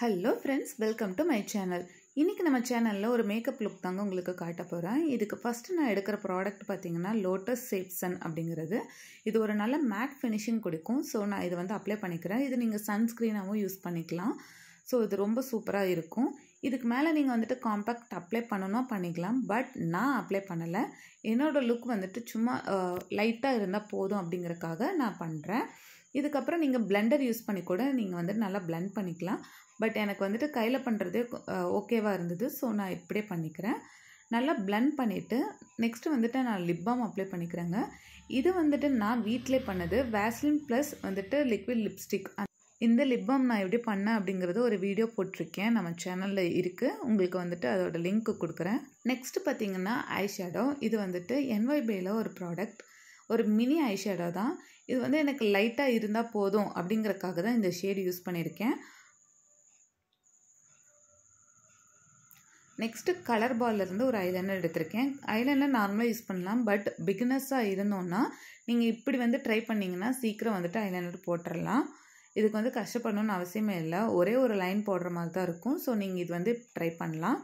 Hello friends welcome to my channel இன்றைக்கி நம்ம சேனலில் ஒரு மேக்கப் லுக் தாங்க உங்களுக்கு காட்ட போகிறேன் இதுக்கு ஃபஸ்ட்டு நான் எடுக்கிற ப்ராடக்ட் பார்த்திங்கன்னா லோட்டஸ் சேப்சன் அப்படிங்கிறது. இது ஒரு நல்ல மேட் ஃபினிஷிங் கொடுக்கும். ஸோ நான் இதை வந்து அப்ளை பண்ணிக்கிறேன். இது நீங்கள் சன்ஸ்க்ரீனாகவும் யூஸ் பண்ணிக்கலாம். ஸோ இது ரொம்ப சூப்பராக இருக்கும். இதுக்கு மேலே நீங்கள் வந்துட்டு காம்பேக்ட் அப்ளை பண்ணணும் பண்ணிக்கலாம். பட் நான் அப்ளை பண்ணலை. என்னோடய லுக் வந்துட்டு சும்மா லைட்டாக இருந்தால் போதும் அப்படிங்கிறக்காக நான் பண்ணுறேன் இதுக்கப்புறம் நீங்கள் பிளெண்டர் யூஸ் பண்ணி கூட நீங்கள் வந்துட்டு நல்லா பிளெண்ட் பண்ணிக்கலாம். பட் எனக்கு வந்துட்டு கையில் பண்ணுறதே ஓகேவாக இருந்தது. ஸோ நான் இப்படியே பண்ணிக்கிறேன். நல்லா பிளெண்ட் பண்ணிவிட்டு நெக்ஸ்ட்டு வந்துட்டு நான் லிப் பாம் அப்ளை பண்ணிக்கிறேங்க. இது வந்துட்டு நான் வீட்டிலே பண்ணது. வேஸ்லின் ப்ளஸ் வந்துட்டு லிக்விட் லிப்ஸ்டிக் இந்த லிப் பாம் நான் எப்படி பண்ணேன் அப்படிங்கிறது ஒரு வீடியோ போட்டிருக்கேன். நம்ம சேனலில் இருக்குது உங்களுக்கு வந்துட்டு அதோட லிங்க்கு கொடுக்குறேன். நெக்ஸ்ட்டு பார்த்தீங்கன்னா ஐ ஷேடோ இது வந்துட்டு என்ஒய்பேயில் ஒரு ப்ராடக்ட் ஒரு மினி ஐ ஷேடோ தான். இது வந்து எனக்கு லைட்டாக இருந்தால் போதும் அப்படிங்கிறக்காக தான் இந்த ஷேடு யூஸ் பண்ணியிருக்கேன். நெக்ஸ்ட்டு கலர் பால்லேருந்து ஒரு ஐலைனர் எடுத்திருக்கேன். ஐலைனர் நார்மலாக யூஸ் பண்ணலாம். பட் பிகினர்ஸாக இருந்தோன்னா நீங்கள் இப்படி வந்து ட்ரை பண்ணிங்கன்னா சீக்கிரம் வந்துட்டு ஐலைனர் போட்டுடலாம் இதுக்கு வந்து கஷ்டப்படணும்னு அவசியமே இல்லை. ஒரே ஒரு லைன் போடுற மாதிரி தான் இருக்கும். ஸோ நீங்கள் இது வந்து ட்ரை பண்ணலாம்.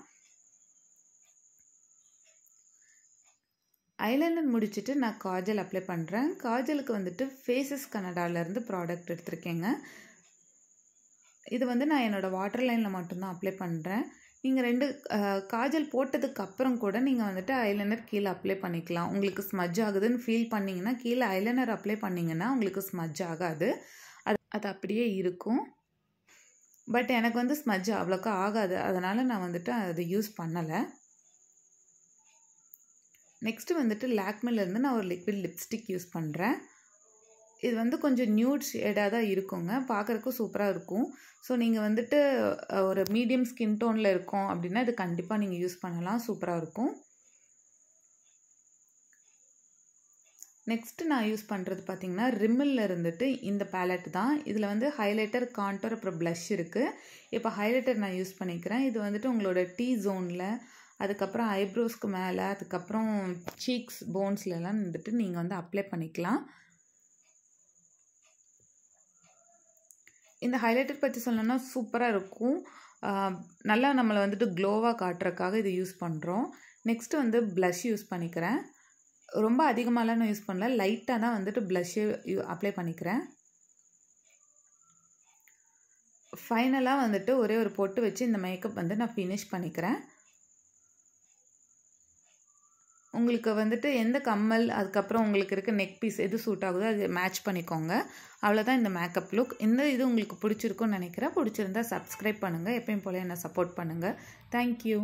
ஐலைனர் முடிச்சுட்டு நான் காஜல் அப்ளை பண்ணுறேன் காஜலுக்கு வந்துட்டு ஃபேஸஸ் கனடாலேருந்து ப்ராடக்ட் எடுத்திருக்கேங்க. இது வந்து நான் என்னோடய வாட்டர் லைனில் மட்டும்தான் அப்ளை பண்ணுறேன் நீங்கள் ரெண்டு காஜல் போட்டதுக்கு அப்புறம் கூட நீங்கள் வந்துட்டு ஐலைனர் கீழே அப்ளை பண்ணிக்கலாம். உங்களுக்கு ஸ்மஜ் ஆகுதுன்னு ஃபீல் பண்ணிங்கன்னா கீழே ஐலைனர் அப்ளை பண்ணிங்கன்னா உங்களுக்கு ஸ்மஜ் ஆகாது. அது அது அப்படியே இருக்கும். பட் எனக்கு வந்து ஸ்மஜ் அவ்வளோக்கா ஆகாது. அதனால் நான் வந்துட்டு அதை யூஸ் பண்ணலை. நெக்ஸ்ட்டு வந்துட்டு லேக்மிலேருந்து நான் ஒரு லிக்விட் லிப்ஸ்டிக் யூஸ் பண்ணுறேன் இது வந்து கொஞ்சம் நியூட் ஷேடாக தான் இருக்குங்க. பார்க்குறக்கும் சூப்பராக இருக்கும். ஸோ நீங்கள் வந்துட்டு ஒரு மீடியம் ஸ்கின் டோனில் இருக்கும் அப்படின்னா இது கண்டிப்பாக நீங்கள் யூஸ் பண்ணலாம். சூப்பராக இருக்கும். நெக்ஸ்ட்டு நான் யூஸ் பண்ணுறது பார்த்திங்கன்னா ரிம்மில் இருந்துட்டு இந்த பேலட் தான். இதில் வந்து ஹைலைட்டர் கான்டர் அப்புறம் ப்ளஷ் இருக்குது இப்போ ஹைலைட்டர் நான் யூஸ் பண்ணிக்கிறேன். இது வந்துட்டு உங்களோட டீ ஜோனில் அதுக்கப்புறம் ஐப்ரோஸ்க்கு மேலே அதுக்கப்புறம் சீக்ஸ் போன்ஸ்லலாம் வந்துட்டு நீங்கள் வந்து அப்ளை பண்ணிக்கலாம். இந்த ஹைலைட்டர் பற்றி சொல்லணும்னா சூப்பராக இருக்கும். நல்லா நம்மளை வந்துட்டு க்ளோவாக காட்டுறதுக்காக இது யூஸ் பண்ணுறோம் நெக்ஸ்ட்டு வந்து ப்ளஷ் யூஸ் பண்ணிக்கிறேன். ரொம்ப அதிகமாகலாம் நான் யூஸ் பண்ணல. லைட்டாக தான் வந்துட்டு ப்ளஷ்ஷு அப்ளை பண்ணிக்கிறேன். ஃபைனலாக வந்துட்டு ஒரே ஒரு பொட்டு வச்சு இந்த மேக்கப் வந்து நான் ஃபினிஷ் பண்ணிக்கிறேன். உங்களுக்கு வந்துட்டு எந்த கம்மல் அதுக்கப்புறம் உங்களுக்கு இருக்க நெக் பீஸ் எது சூட் ஆகுதோ அது மேட்ச் பண்ணிக்கோங்க. அவ்வளோதான் இந்த மேக்கப் லுக் இந்த இது உங்களுக்கு பிடிச்சிருக்குன்னு நினைக்கிறேன். பிடிச்சிருந்தா சப்ஸ்கிரைப் பண்ணுங்கள் எப்பயும் போல் என்ன சப்போர்ட் பண்ணுங்கள் தேங்க்யூ